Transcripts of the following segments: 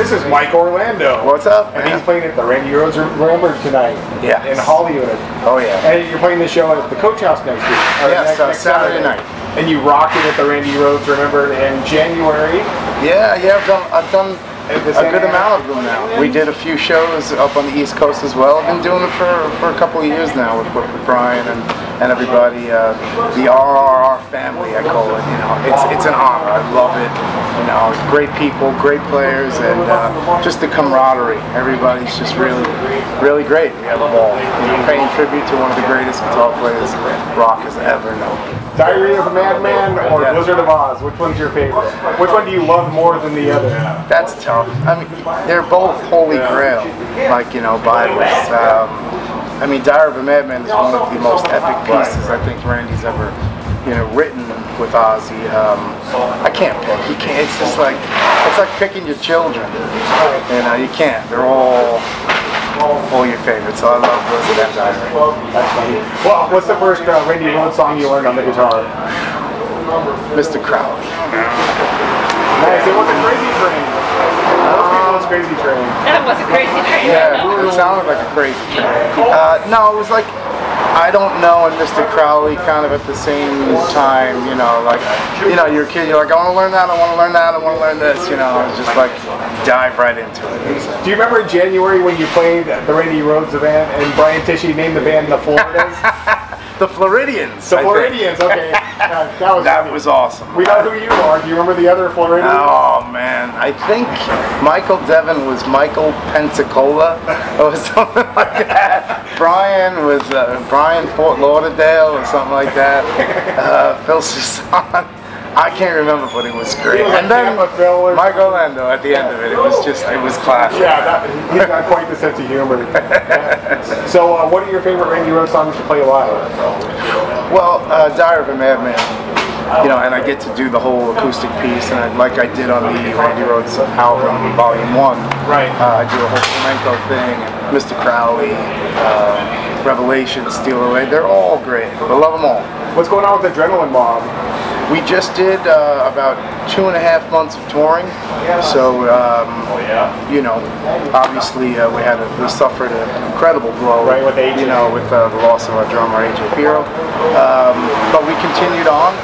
This is Mike Orlando. What's up? And man? he's playing at the Randy Rhoads Remember tonight. Yes. In Hollywood. Oh yeah. And you're playing the show at the Coach House next week. Yes, next- uh, next Saturday night. And you rocked it at the Randy Rhoads Remember in January. Yeah, yeah. I've done I've done a good amount of them now. We did a few shows up on the East Coast as well. I've been doing it for, for a couple of years now with, with Brian and, and everybody. Uh, the RRR family, I call it. You know, it's it's an honor. I love it. You know, great people, great players, and uh, just the camaraderie. Everybody's just really, really great. We have a ball. You know, paying tribute to one of the greatest guitar players rock has ever known. Diary of a Madman or Yeah. Wizard of Oz? Which one's your favorite? Which one do you love more than the other? That's tough. I mean, they're both holy grail, like you know, Bibles. Um, I mean, Diary of a Madman is one of the most epic pieces I think Randy's ever, you know, written with Ozzy. Um, I can't pick. You can't. It's just like it's like picking your children. You know, you can't. They're all all your favorites. So I love Blizzard and Diary. Well, what's the first uh, Randy Rhoads song you learned on the guitar? Mr. Crowley. Nice. It was a crazy train. Most people it's crazy train. That was a crazy train. Yeah, it sounded like a crazy train. Uh, no, it was like I don't know and Mr. Crowley kind of at the same time, you know, like you know, you're a kid, you're like, I want to learn that, I want to learn that, I want to learn this, you know, it's just like dive right into it. Do you remember in January when you played the Randy Rhoads event and Brian Tichy named the band the Floridas? The Floridians. the I think. Floridians. Okay, Uh, that was That funny. was awesome. We know who you are. Do you remember the other Floridians? Oh man, I think Michael Devin was Michael Pensacola or something like that. Brian was uh, Brian Fort Lauderdale or something like that. Uh, Phil Soussan. I can't remember, but it was great. Was and then Tampa Phil or- Mike Orlando at the end of it. It was just, it was classic. Yeah, that, he's got quite the sense of humor. Yeah. So, uh, what are your favorite Randy Rhoads songs to play live? Well, uh, Diary of a Madman, you know, and I get to do the whole acoustic piece, and I, like I did on the Randy Rhoads album, Volume 1. Right. Uh, I do a whole flamenco thing, Mr. Crowley, uh, Revelation, Steal Away, they're all great. I love them all. What's going on with Adrenaline Mob? We just did uh, about two and a half months of touring, so um, you know, obviously uh, we had a, we suffered an incredible blow, Right, with AJ. you know, with uh, the loss of our drummer AJ Pero, um, but we continued on,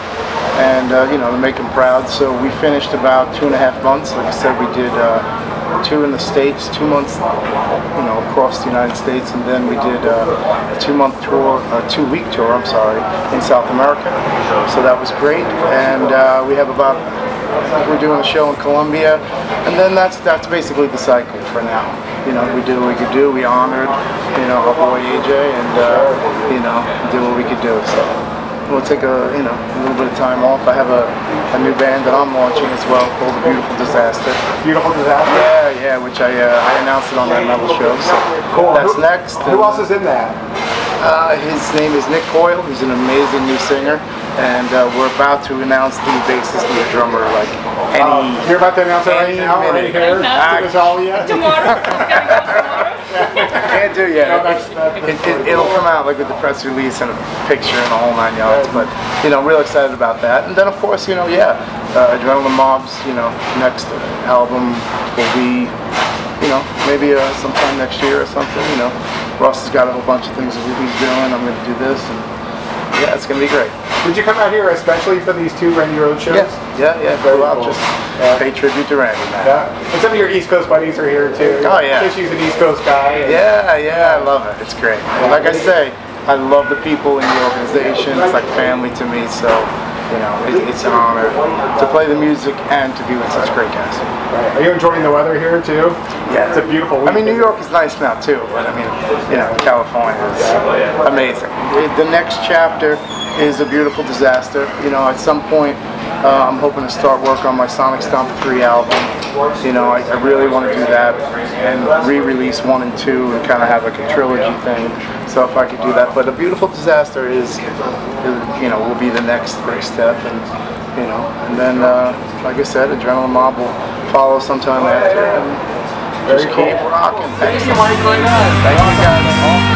and uh, you know, to make him proud. So we finished about two and a half months. Like I said, we did. Two in the States, two months, you know, across the United States, and then we did uh, a two-month tour, a two-week tour, I'm sorry, in South America. So that was great, and uh, we have about, we're doing a show in Colombia, and then that's that's basically the cycle for now. You know, we did what we could do. We honored, you know, our boy AJ, and uh, you know, did what we could do. So we'll take a you know a little bit of time off. I have a, a new band that I'm launching as well called The Beautiful Disaster. Beautiful Disaster. Yeah, yeah, which I uh, I announced it on that metal show. So Cool. that's who, next. Who else is in that? Uh, his name is Nick Coyle. He's an amazing new singer, and uh, we're about to announce the bassist and the drummer like any. Um, you're about to announce it right any now, right minute. here. Right To Natalia. Tomorrow. It's gonna go tomorrow. Can't do yet. No, that's- that's- it, it, it'll come out like with the press release and a picture and the whole nine yards. But you know, real excited about that. And then of course, you know, yeah, uh, Adrenaline Mob's you know next album will be you know maybe uh, sometime next year or something. You know, Ross has got a whole bunch of things that he's doing. I'm going to do this, and yeah, it's going to be great. Did you come out here especially for these two Randy Rhoads shows? Yeah, yeah, yeah. Very well. cool. just Yeah. pay tribute to Randy, man. Yeah. And some of your East Coast buddies are here too. Oh, yeah. Tichy's an East Coast guy. Yeah, yeah, I love it. It's great. And like I say, I love the people in the organization. It's like family to me. So, you know, it, it's an honor to play the music and to be with such great guys. Right. Are you enjoying the weather here too? Yeah, It's a beautiful I mean. New York is nice now too, but I mean, you know, California is amazing. The next chapter is a beautiful disaster. You know, at some point, uh, I'm hoping to start work on my Sonic Stomp 3 album. You know, I, I really want to do that and re-release one and two and kind of have like a trilogy thing. So if I could do that, but a beautiful disaster is, is you know, will be the next big step, and you know, and then uh, like I said, Adrenaline Mob will follow sometime after. And, just Very cool. keep rocking. Thanks. Thank you. Right. Thank you guys.